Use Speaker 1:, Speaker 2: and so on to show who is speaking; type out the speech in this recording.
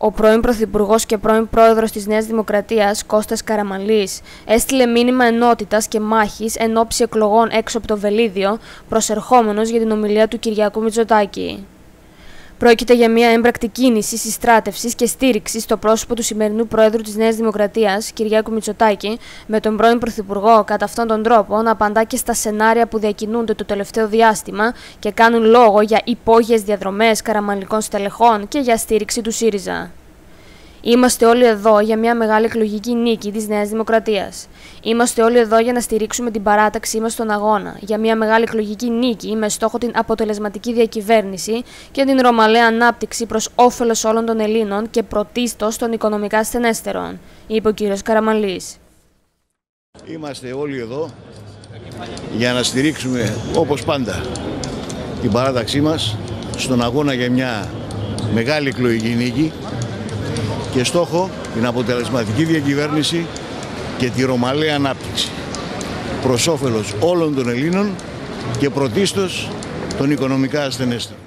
Speaker 1: Ο πρώην Πρωθυπουργός και πρώην Πρόεδρος της Νέας Δημοκρατίας, Κώστας Καραμαλής, έστειλε μήνυμα ενότητας και μάχης εν ώψη εκλογών έξω από το Βελίδιο, προσερχόμενος για την ομιλία του Κυριακού Μητσοτάκη. Πρόκειται για μια έμπρακτη κίνηση συστράτευσης και στήριξης στο πρόσωπο του σημερινού Πρόεδρου της Νέας Δημοκρατίας, Κυριάκου Μητσοτάκη, με τον πρώην Πρωθυπουργό κατά αυτόν τον τρόπο να απαντά και στα σενάρια που διακινούνται το τελευταίο διάστημα και κάνουν λόγο για υπόγειες διαδρομές καραμαλικών στελεχών και για στήριξη του ΣΥΡΙΖΑ. Είμαστε όλοι εδώ για μια μεγάλη εκλογική νίκη της Νέας Δημοκρατίας. Είμαστε όλοι εδώ για να στηρίξουμε την παράταξή μας στον αγώνα, για μια μεγάλη εκλογική νίκη με στόχο την αποτελεσματική διακυβέρνηση και την ρωμαλαία ανάπτυξη προς όφελος όλων των Ελλήνων και πρωτίστως των οικονομικά στενέστερων, είπε ο κ. Καραμαλής.
Speaker 2: Είμαστε όλοι εδώ για να στηρίξουμε όπως πάντα την παράταξή μας στον αγώνα για μια μεγάλη εκλογική νίκη και στόχο την αποτελεσματική διακυβέρνηση και τη ρωμαλαία ανάπτυξη προς όφελος όλων των Ελλήνων και πρωτίστως των οικονομικά ασθενέστερων.